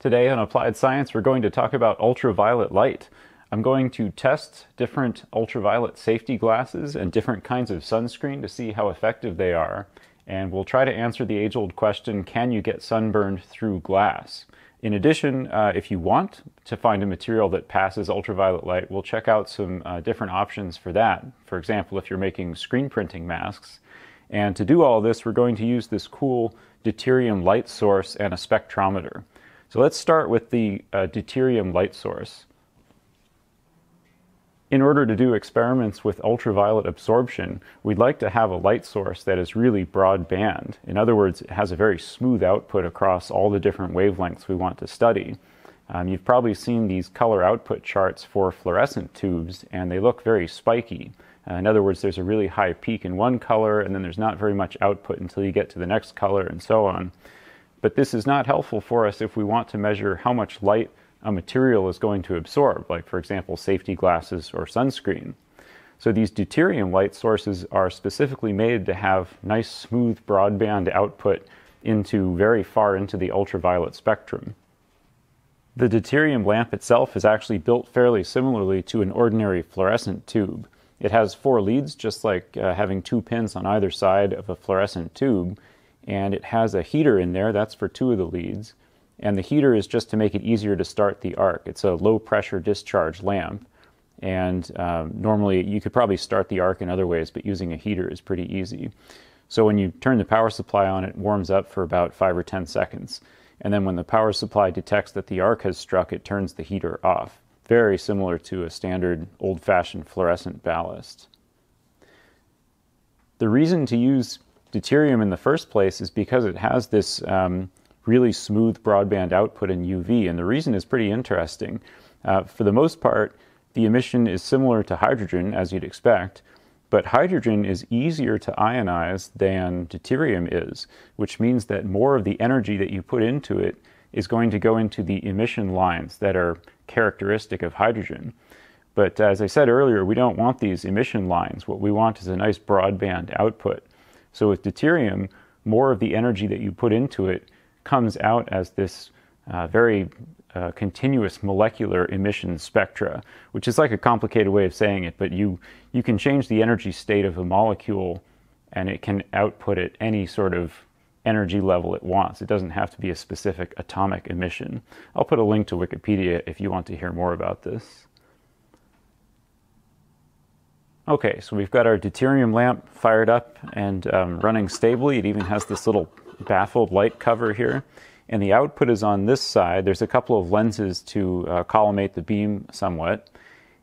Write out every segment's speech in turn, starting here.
Today on Applied Science, we're going to talk about ultraviolet light. I'm going to test different ultraviolet safety glasses and different kinds of sunscreen to see how effective they are. And we'll try to answer the age old question can you get sunburned through glass? In addition, uh, if you want to find a material that passes ultraviolet light, we'll check out some uh, different options for that. For example, if you're making screen printing masks. And to do all this, we're going to use this cool deuterium light source and a spectrometer. So let's start with the uh, deuterium light source. In order to do experiments with ultraviolet absorption, we'd like to have a light source that is really broadband. In other words, it has a very smooth output across all the different wavelengths we want to study. Um, you've probably seen these color output charts for fluorescent tubes, and they look very spiky. Uh, in other words, there's a really high peak in one color, and then there's not very much output until you get to the next color, and so on. But this is not helpful for us if we want to measure how much light a material is going to absorb, like, for example, safety glasses or sunscreen. So these deuterium light sources are specifically made to have nice, smooth, broadband output into very far into the ultraviolet spectrum. The deuterium lamp itself is actually built fairly similarly to an ordinary fluorescent tube. It has four leads, just like uh, having two pins on either side of a fluorescent tube, and it has a heater in there, that's for two of the leads. And the heater is just to make it easier to start the arc. It's a low pressure discharge lamp. And um, normally you could probably start the arc in other ways, but using a heater is pretty easy. So when you turn the power supply on, it warms up for about five or 10 seconds. And then when the power supply detects that the arc has struck, it turns the heater off. Very similar to a standard old fashioned fluorescent ballast. The reason to use deuterium in the first place is because it has this um, really smooth broadband output in UV, and the reason is pretty interesting. Uh, for the most part, the emission is similar to hydrogen, as you'd expect, but hydrogen is easier to ionize than deuterium is, which means that more of the energy that you put into it is going to go into the emission lines that are characteristic of hydrogen. But as I said earlier, we don't want these emission lines. What we want is a nice broadband output. So with deuterium, more of the energy that you put into it comes out as this uh, very uh, continuous molecular emission spectra, which is like a complicated way of saying it, but you, you can change the energy state of a molecule and it can output at any sort of energy level it wants. It doesn't have to be a specific atomic emission. I'll put a link to Wikipedia if you want to hear more about this. Okay, so we've got our deuterium lamp fired up and um, running stably. It even has this little baffled light cover here. And the output is on this side. There's a couple of lenses to uh, collimate the beam somewhat.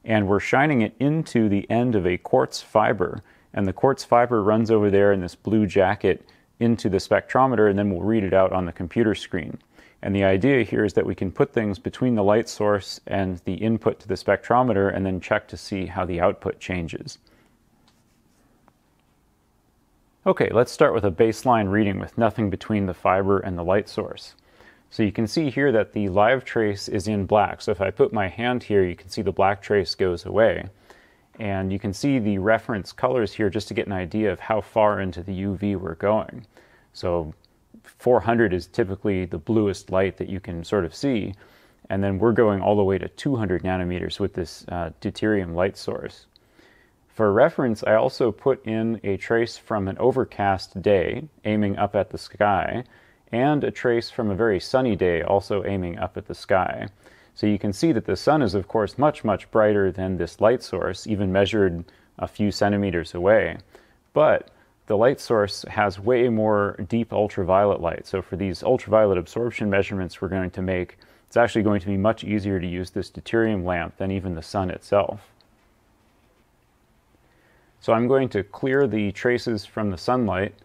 And we're shining it into the end of a quartz fiber. And the quartz fiber runs over there in this blue jacket into the spectrometer, and then we'll read it out on the computer screen. And the idea here is that we can put things between the light source and the input to the spectrometer and then check to see how the output changes. Okay, let's start with a baseline reading with nothing between the fiber and the light source. So you can see here that the live trace is in black. So if I put my hand here, you can see the black trace goes away. And you can see the reference colors here just to get an idea of how far into the UV we're going. So 400 is typically the bluest light that you can sort of see. And then we're going all the way to 200 nanometers with this uh, deuterium light source. For reference, I also put in a trace from an overcast day, aiming up at the sky, and a trace from a very sunny day, also aiming up at the sky. So you can see that the sun is, of course, much, much brighter than this light source, even measured a few centimeters away. But the light source has way more deep ultraviolet light. So for these ultraviolet absorption measurements we're going to make, it's actually going to be much easier to use this deuterium lamp than even the sun itself. So I'm going to clear the traces from the sunlight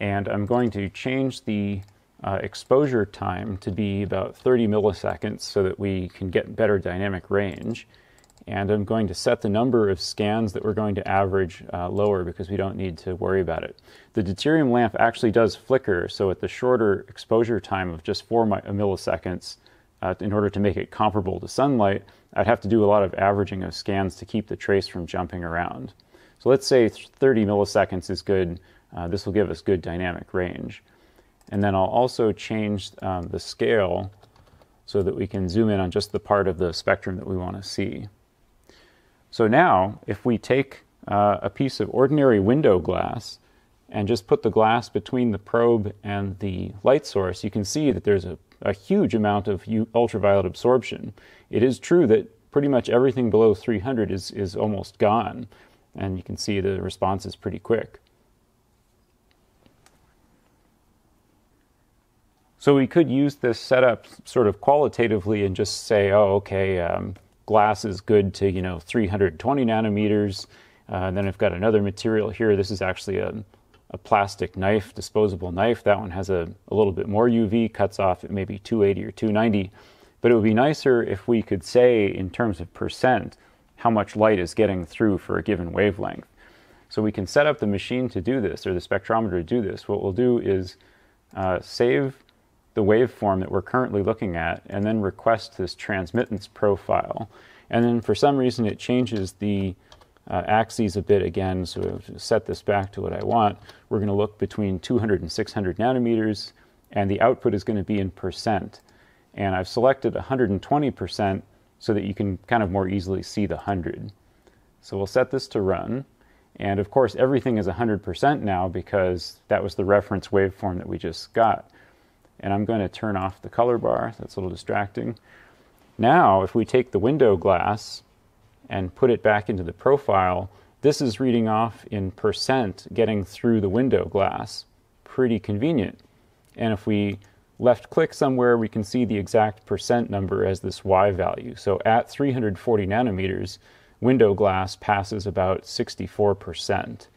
and I'm going to change the uh, exposure time to be about 30 milliseconds so that we can get better dynamic range and I'm going to set the number of scans that we're going to average uh, lower because we don't need to worry about it. The deuterium lamp actually does flicker, so at the shorter exposure time of just 4 milliseconds, uh, in order to make it comparable to sunlight, I'd have to do a lot of averaging of scans to keep the trace from jumping around. So let's say 30 milliseconds is good. Uh, this will give us good dynamic range. And then I'll also change um, the scale so that we can zoom in on just the part of the spectrum that we want to see. So now, if we take uh, a piece of ordinary window glass and just put the glass between the probe and the light source, you can see that there's a, a huge amount of U- ultraviolet absorption. It is true that pretty much everything below 300 is, is almost gone, and you can see the response is pretty quick. So we could use this setup sort of qualitatively and just say, oh, okay, um, glass is good to you know 320 nanometers. Uh, then I've got another material here. This is actually a, a plastic knife, disposable knife. That one has a, a little bit more UV, cuts off at maybe 280 or 290. But it would be nicer if we could say, in terms of percent, how much light is getting through for a given wavelength. So we can set up the machine to do this, or the spectrometer to do this. What we'll do is uh, save the waveform that we're currently looking at and then request this transmittance profile. And then for some reason it changes the uh, axes a bit again, so set this back to what I want, we're going to look between 200 and 600 nanometers, and the output is going to be in percent. And I've selected 120% so that you can kind of more easily see the 100. So we'll set this to run. And of course, everything is 100% now because that was the reference waveform that we just got and I'm going to turn off the color bar. That's a little distracting. Now, if we take the window glass and put it back into the profile, this is reading off in percent getting through the window glass. Pretty convenient. And if we left click somewhere, we can see the exact percent number as this Y value. So at 340 nanometers, window glass passes about 64%.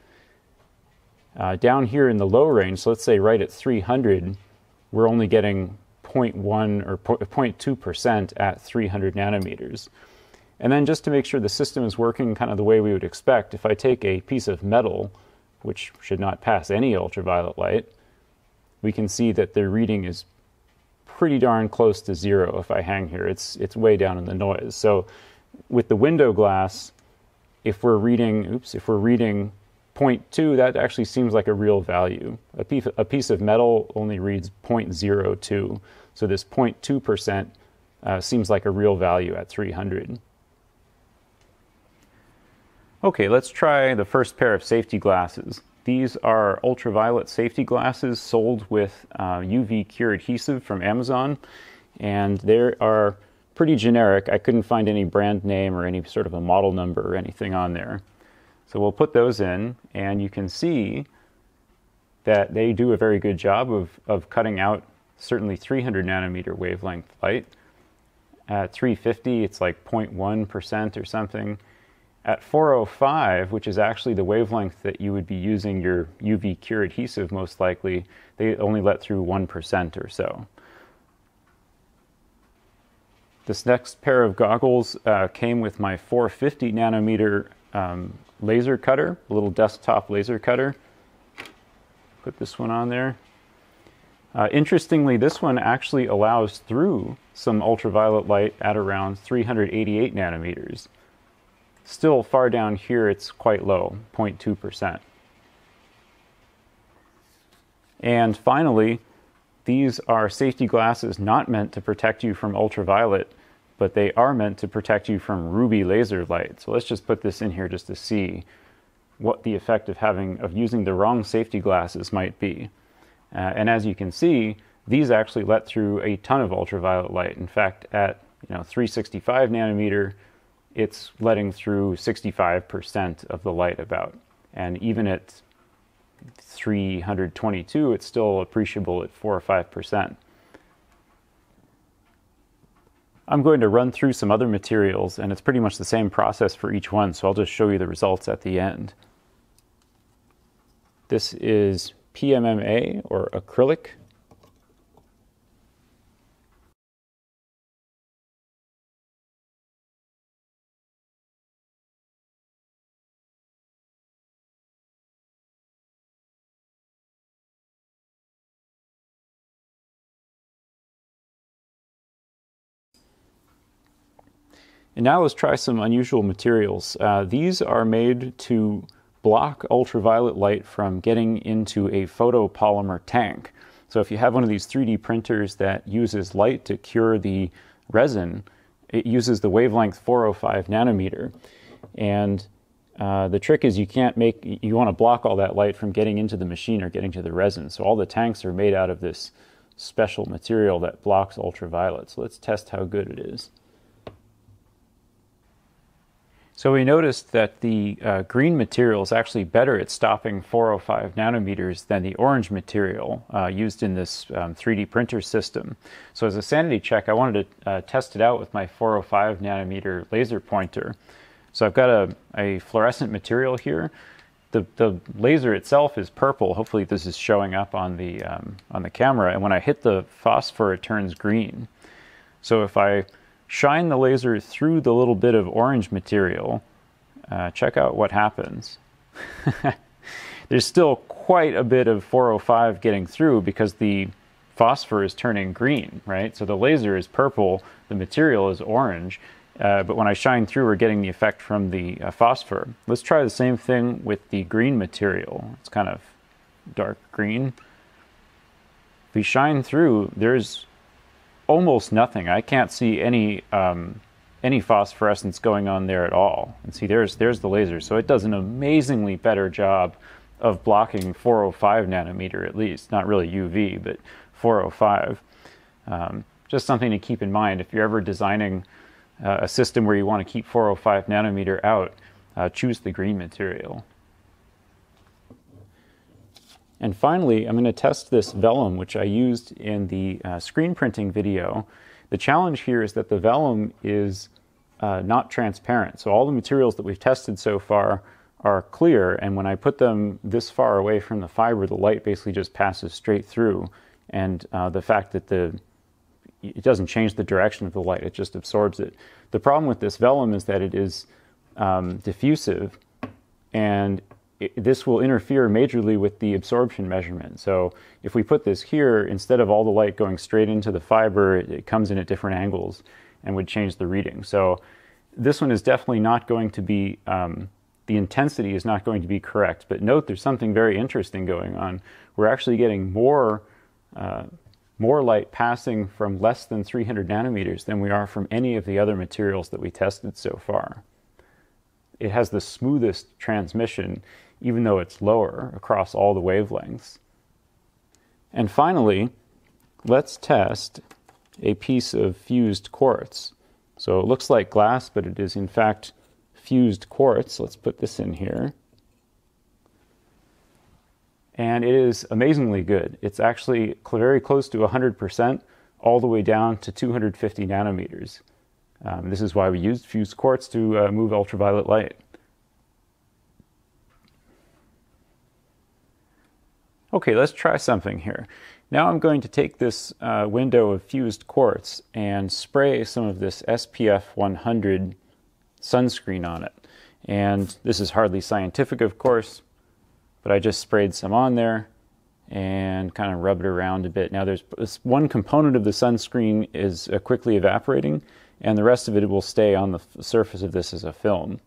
Uh, down here in the low range, so let's say right at 300, we're only getting 0.1 or 0.2% at 300 nanometers. And then just to make sure the system is working kind of the way we would expect, if I take a piece of metal, which should not pass any ultraviolet light, we can see that the reading is pretty darn close to zero if I hang here. It's, it's way down in the noise. So with the window glass, if we're reading, oops, if we're reading 0.2, that actually seems like a real value. A piece, a piece of metal only reads 0.02, so this 0.2% uh, seems like a real value at 300. Okay, let's try the first pair of safety glasses. These are ultraviolet safety glasses sold with uh, UV cure adhesive from Amazon, and they are pretty generic. I couldn't find any brand name or any sort of a model number or anything on there. So we'll put those in, and you can see that they do a very good job of, of cutting out certainly 300 nanometer wavelength light. At 350, it's like 0.1% or something. At 405, which is actually the wavelength that you would be using your UV cure adhesive most likely, they only let through 1% or so. This next pair of goggles uh, came with my 450 nanometer um, laser cutter, a little desktop laser cutter. Put this one on there. Uh, interestingly, this one actually allows through some ultraviolet light at around 388 nanometers. Still far down here, it's quite low, 0.2%. And finally, these are safety glasses not meant to protect you from ultraviolet, but they are meant to protect you from ruby laser light. So let's just put this in here just to see what the effect of having of using the wrong safety glasses might be. Uh, and as you can see, these actually let through a ton of ultraviolet light. In fact, at you know 365 nanometer, it's letting through 65% of the light about. And even at 322, it's still appreciable at 4 or 5%. I'm going to run through some other materials and it's pretty much the same process for each one, so I'll just show you the results at the end. This is PMMA or acrylic And now let's try some unusual materials. Uh, these are made to block ultraviolet light from getting into a photopolymer tank. So if you have one of these 3D printers that uses light to cure the resin, it uses the wavelength 405 nanometer. And uh, the trick is you can't make, you want to block all that light from getting into the machine or getting to the resin. So all the tanks are made out of this special material that blocks ultraviolet. So let's test how good it is. So we noticed that the uh, green material is actually better at stopping 405 nanometers than the orange material uh, used in this um, 3D printer system. So as a sanity check, I wanted to uh, test it out with my 405 nanometer laser pointer. So I've got a, a fluorescent material here. The, the laser itself is purple. Hopefully this is showing up on the, um, on the camera. And when I hit the phosphor, it turns green. So if I shine the laser through the little bit of orange material, uh, check out what happens. There's still quite a bit of 405 getting through because the phosphor is turning green, right? So the laser is purple, the material is orange, uh, but when I shine through, we're getting the effect from the uh, phosphor. Let's try the same thing with the green material. It's kind of dark green. If we shine through, there's almost nothing. I can't see any um, any phosphorescence going on there at all. And see, there's there's the laser. So it does an amazingly better job of blocking 405 nanometer at least. Not really UV, but 405. Um, just something to keep in mind if you're ever designing uh, a system where you want to keep 405 nanometer out. Uh, choose the green material. And finally, I'm going to test this vellum, which I used in the uh, screen printing video. The challenge here is that the vellum is uh, not transparent. So all the materials that we've tested so far are clear, and when I put them this far away from the fiber, the light basically just passes straight through. And uh, the fact that the it doesn't change the direction of the light, it just absorbs it. The problem with this vellum is that it is um, diffusive, and it, this will interfere majorly with the absorption measurement. So if we put this here, instead of all the light going straight into the fiber, it, it comes in at different angles and would change the reading. So this one is definitely not going to be, um, the intensity is not going to be correct. But note there's something very interesting going on. We're actually getting more, uh, more light passing from less than 300 nanometers than we are from any of the other materials that we tested so far. It has the smoothest transmission even though it's lower across all the wavelengths. And finally, let's test a piece of fused quartz. So it looks like glass, but it is in fact fused quartz. Let's put this in here. And it is amazingly good. It's actually very close to 100%, all the way down to 250 nanometers. Um, this is why we used fused quartz to uh, move ultraviolet light. Okay, let's try something here. Now I'm going to take this uh, window of fused quartz and spray some of this SPF 100 sunscreen on it. And this is hardly scientific, of course, but I just sprayed some on there and kind of rubbed it around a bit. Now there's one component of the sunscreen is uh, quickly evaporating and the rest of it will stay on the surface of this as a film.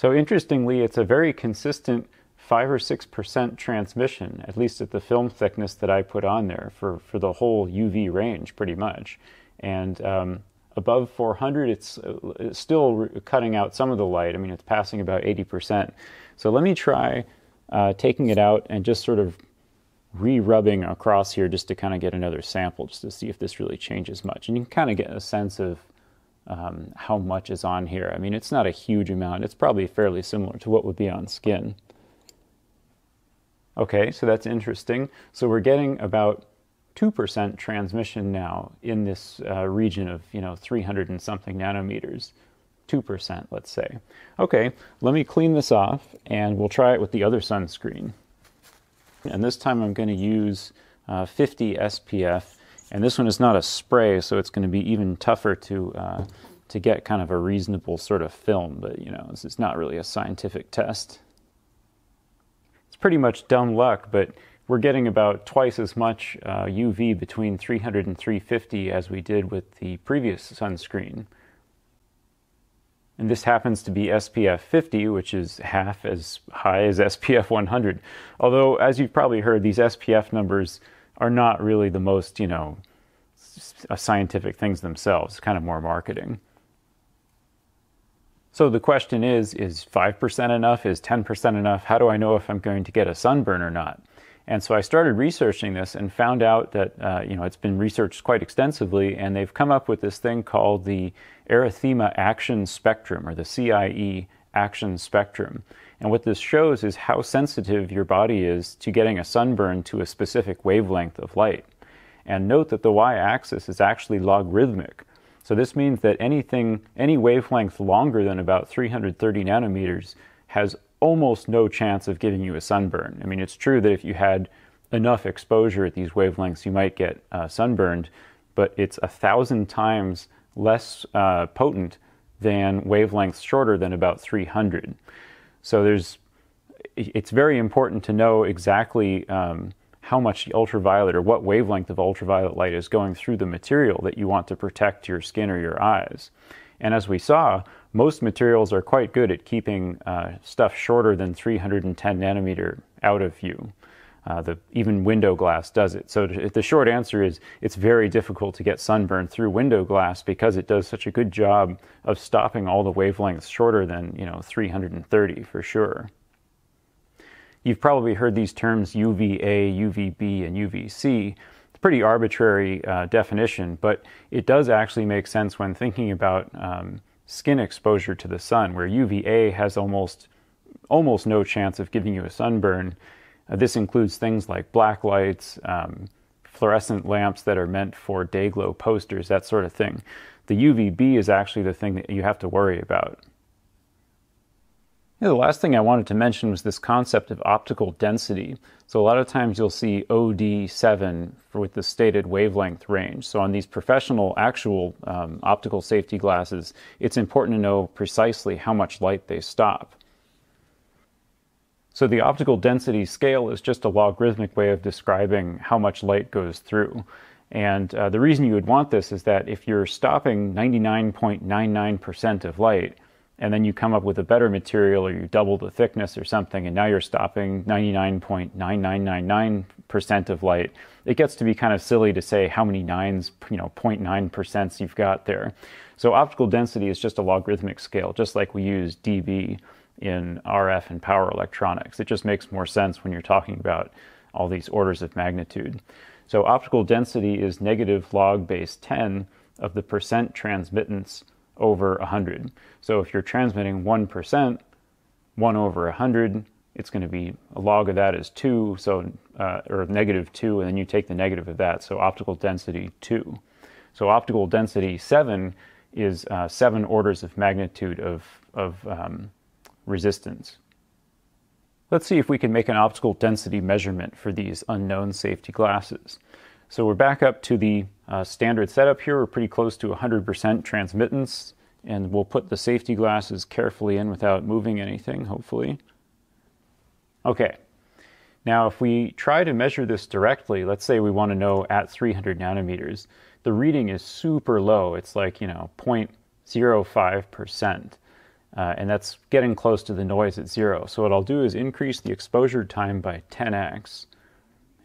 So interestingly, it's a very consistent 5 or 6% transmission, at least at the film thickness that I put on there for, for the whole UV range, pretty much. And um, above 400, it's, uh, it's still cutting out some of the light. I mean, it's passing about 80%. So let me try uh, taking it out and just sort of re-rubbing across here just to kind of get another sample, just to see if this really changes much. And you can kind of get a sense of um, how much is on here. I mean, it's not a huge amount. It's probably fairly similar to what would be on skin. Okay, so that's interesting. So we're getting about 2% transmission now in this uh, region of, you know, 300 and something nanometers. 2%, let's say. Okay, let me clean this off and we'll try it with the other sunscreen. And this time I'm going to use uh, 50 SPF and this one is not a spray, so it's going to be even tougher to uh, to get kind of a reasonable sort of film. But you know, is not really a scientific test. It's pretty much dumb luck, but we're getting about twice as much uh, UV between 300 and 350 as we did with the previous sunscreen. and this happens to be SPF 50, which is half as high as SPF 100. Although, as you've probably heard, these SPF numbers are not really the most, you know, scientific things themselves, kind of more marketing. So the question is is 5% enough? Is 10% enough? How do I know if I'm going to get a sunburn or not? And so I started researching this and found out that uh, you know it's been researched quite extensively, and they've come up with this thing called the erythema action spectrum, or the CIE action spectrum. And what this shows is how sensitive your body is to getting a sunburn to a specific wavelength of light. And note that the y-axis is actually logarithmic. So this means that anything, any wavelength longer than about 330 nanometers has almost no chance of giving you a sunburn. I mean, it's true that if you had enough exposure at these wavelengths, you might get uh, sunburned, but it's a thousand times less uh, potent than wavelengths shorter than about 300. So there's, it's very important to know exactly um, how much ultraviolet or what wavelength of ultraviolet light is going through the material that you want to protect your skin or your eyes. And as we saw, most materials are quite good at keeping uh, stuff shorter than 310 nanometer out of view. Uh, the, even window glass does it. So the short answer is it's very difficult to get sunburn through window glass because it does such a good job of stopping all the wavelengths shorter than you know 330 for sure. You've probably heard these terms UVA, UVB, and UVC. It's a pretty arbitrary uh, definition, but it does actually make sense when thinking about um, skin exposure to the sun, where UVA has almost almost no chance of giving you a sunburn. Uh, this includes things like black lights, um, fluorescent lamps that are meant for day glow posters, that sort of thing. The UVB is actually the thing that you have to worry about. The last thing I wanted to mention was this concept of optical density. So a lot of times you'll see OD7 with the stated wavelength range. So on these professional actual um, optical safety glasses, it's important to know precisely how much light they stop. So the optical density scale is just a logarithmic way of describing how much light goes through. And uh, the reason you would want this is that if you're stopping 99.99% of light, and then you come up with a better material or you double the thickness or something and now you're stopping 99.9999% of light it gets to be kind of silly to say how many nines you know 0.9% you've got there so optical density is just a logarithmic scale just like we use db in rf and power electronics it just makes more sense when you're talking about all these orders of magnitude so optical density is negative log base 10 of the percent transmittance over 100. So if you're transmitting 1%, 1 over 100, it's going to be a log of that is 2, so uh, or negative 2, and then you take the negative of that, so optical density 2. So optical density 7 is uh, 7 orders of magnitude of, of um, resistance. Let's see if we can make an optical density measurement for these unknown safety glasses. So we're back up to the uh, standard setup here. We're pretty close to 100% transmittance, and we'll put the safety glasses carefully in without moving anything, hopefully. Okay. Now, if we try to measure this directly, let's say we want to know at 300 nanometers, the reading is super low. It's like, you know, 0.05%. Uh, and that's getting close to the noise at zero. So what I'll do is increase the exposure time by 10x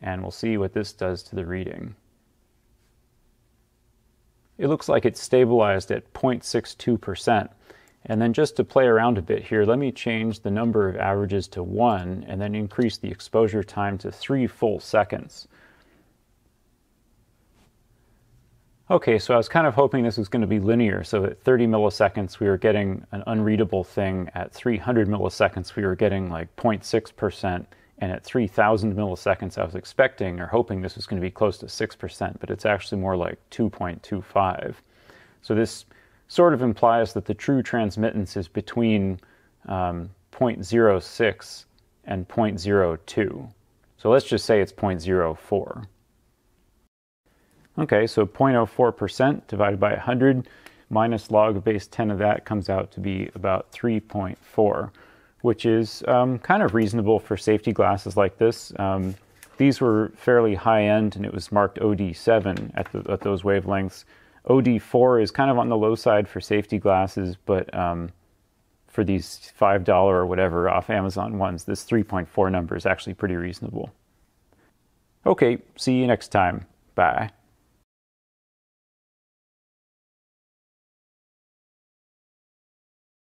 and we'll see what this does to the reading. It looks like it's stabilized at 0.62%. And then just to play around a bit here, let me change the number of averages to 1 and then increase the exposure time to 3 full seconds. Okay, so I was kind of hoping this was going to be linear, so at 30 milliseconds we were getting an unreadable thing, at 300 milliseconds we were getting like 0.6%, and at 3000 milliseconds, I was expecting or hoping this was going to be close to 6%, but it's actually more like 2.25. So this sort of implies that the true transmittance is between um, 0.06 and 0.02. So let's just say it's 0.04. Okay, so 0.04% divided by 100 minus log base 10 of that comes out to be about 3.4 which is um, kind of reasonable for safety glasses like this. Um, these were fairly high end and it was marked OD7 at, the, at, those wavelengths. OD4 is kind of on the low side for safety glasses, but um, for these $5 or whatever off Amazon ones, this 3.4 number is actually pretty reasonable. Okay, see you next time. Bye.